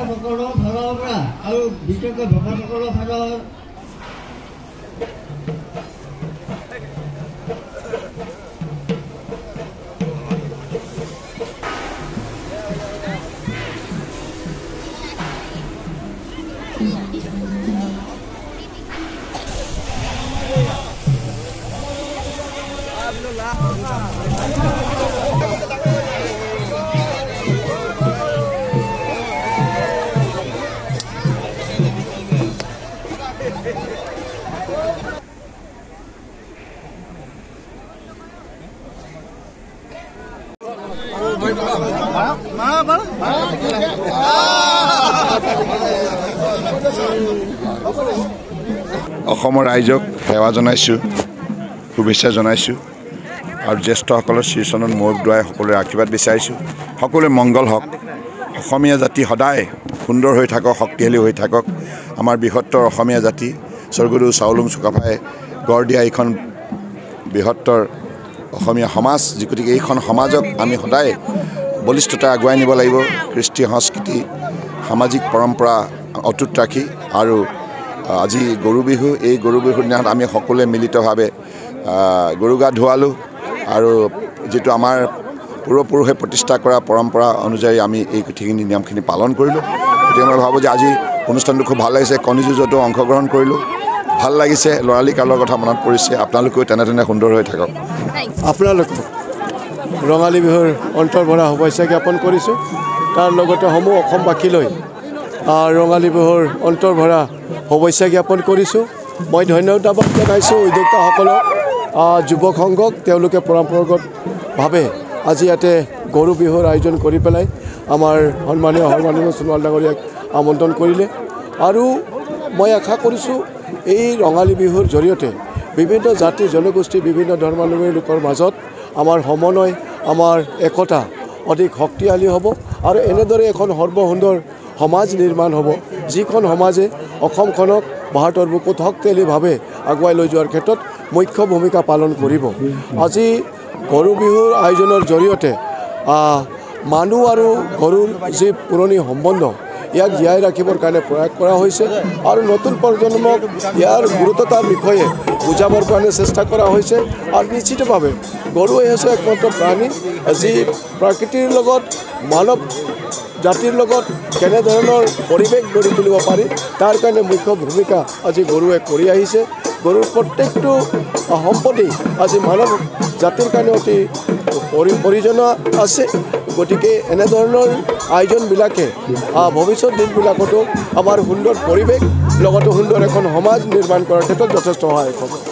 ভকতসকলৰ ফালৰ পৰা আৰু বিশেষকৈ ভকতসকলৰ ফালৰ অসমৰ ৰাইজক সেৱা জনাইছোঁ শুভেচ্ছা জনাইছোঁ আৰু জ্যেষ্ঠসকলৰ শ্ৰীচৰণত মূৰ দুৱাই সকলোৰে আশীৰ্বাদ বিচাৰিছোঁ। সকলোৰে মংগল হওক। অসমীয়া জাতি সদায় সুন্দৰ হৈ থাকক শক্তিশালী হৈ থাকক। আমাৰ বৃহত্তৰ অসমীয়া জাতি স্বৰ্গদেউ চাউলুং চুকাফাই গঢ় দিয়া এইখন বৃহত্তৰ অসমীয়া সমাজ যি গতিকে এইখন সমাজক আমি সদায় বলিষ্ঠতা আগুৱাই নিব লাগিব। কৃষ্টি সংস্কৃতি সামাজিক পৰম্পৰা অটুট ৰাখি আৰু আজি গৰু বিহু এই গৰু বিহুৰ দিনাত আমি সকলোৱে মিলিতভাৱে গৰু গা ধুৱালোঁ আৰু যিটো আমাৰ পূৰ্বপুৰুষে প্ৰতিষ্ঠা কৰা পৰম্পৰা অনুযায়ী আমি এই গোটেইখিনি নিয়মখিনি পালন কৰিলোঁ। গতিকে মই ভাবোঁ যে আজি অনুষ্ঠানটো খুব ভাল লাগিছে। কণী যুঁজতো অংশগ্ৰহণ কৰিলোঁ। ভাল লাগিছে ল'ৰালি কালৰ কথা মনত পৰিছে আপোনালোকেও তেনেধৰণে সুন্দৰ হৈ থাকক। আপোনালোকক ৰঙালী বিহুৰ অন্তৰ্ভৰা শুভেচ্ছা জ্ঞাপন কৰিছোঁ। তাৰ লগতে সমূহ অসমবাসীলৈ ৰঙালী বিহুৰ অন্তৰ্ভৰা শুভেচ্ছা জ্ঞাপন কৰিছোঁ। মই ধন্যবাদ জনাইছোঁ উদ্যোক্তাসকলক যুৱক সংঘক তেওঁলোকে পৰম্পৰাগতভাৱে আজি ইয়াতে গৰু বিহুৰ আয়োজন কৰি পেলাই আমাৰ সন্মানীয় সন্মানীয় সোণোৱাল ডাঙৰীয়াক আমন্ত্ৰণ কৰিলে। আৰু মই আশা কৰিছোঁ এই ৰঙালী বিহুৰ জৰিয়তে বিভিন্ন জাতি জনগোষ্ঠী বিভিন্ন ধৰ্মাৱলম্বী লোকৰ মাজত আমাৰ সমন্বয় আমাৰ একতা অধিক শক্তিশালী হ'ব আৰু এনেদৰে এখন সৰ্বসুন্দৰ সমাজ নিৰ্মাণ হ'ব যিখন সমাজে অসমখনক ভাৰতৰ বুকুত শক্তিশালীভাৱে আগুৱাই লৈ যোৱাৰ ক্ষেত্ৰত মুখ্য ভূমিকা পালন কৰিব। আজি গৰু বিহুৰ আয়োজনৰ জৰিয়তে মানুহ আৰু গৰুৰ যি পুৰণি সম্বন্ধ ইয়াক জীয়াই ৰাখিবৰ কাৰণে প্ৰয়াস কৰা হৈছে আৰু নতুন প্ৰজন্মক ইয়াৰ গুৰুত্বতাৰ বিষয়ে বুজাবৰ কাৰণে চেষ্টা কৰা হৈছে আৰু নিশ্চিতভাৱে গৰুৱে হৈছে একমাত্ৰ প্ৰাণী যি প্ৰকৃতিৰ লগত মানৱ জাতিৰ লগত কেনেধৰণৰ পৰিৱেশ গঢ়ি তুলিব পাৰি তাৰ কাৰণে মুখ্য ভূমিকা আজি গৰুৱে কৰি আহিছে। গৰুৰ প্ৰত্যেকটো সম্পত্তি আজি মানৱ জাতিৰ কাৰণে অতি পৰি প্ৰয়োজনীয় আছে। গতিকে এনেধৰণৰ আয়োজনবিলাকে ভৱিষ্যত দিনবিলাকতো আমাৰ সুন্দৰ পৰিৱেশ লগতে সুন্দৰ এখন সমাজ নিৰ্মাণ কৰাৰ ক্ষেত্ৰত যথেষ্ট সহায় হ'ব।